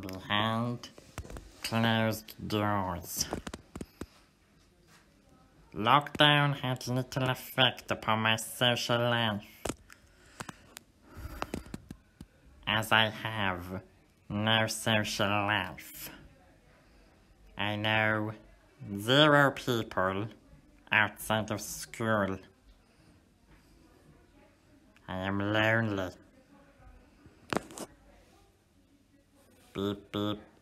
behind closed doors. Lockdown had little effect upon my social life, as I have no social life. I know zero people outside of school. I am lonely. Beep beep.